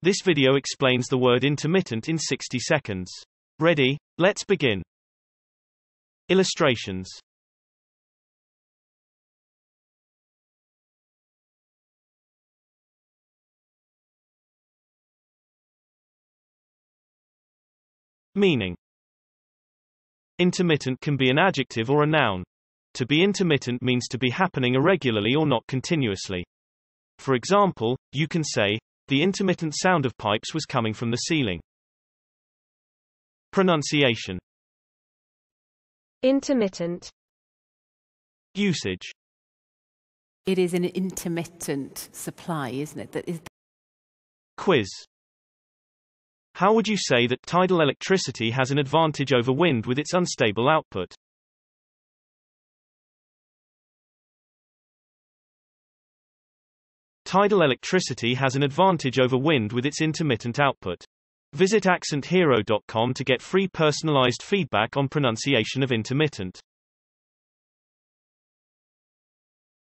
This video explains the word intermittent in 60 seconds. Ready? Let's begin. Illustrations Meaning Intermittent can be an adjective or a noun. To be intermittent means to be happening irregularly or not continuously. For example, you can say, the intermittent sound of pipes was coming from the ceiling. Pronunciation Intermittent. Usage It is an intermittent supply, isn't it? That is Quiz How would you say that tidal electricity has an advantage over wind with its unstable output? Tidal electricity has an advantage over wind with its intermittent output. Visit accenthero.com to get free personalized feedback on pronunciation of intermittent.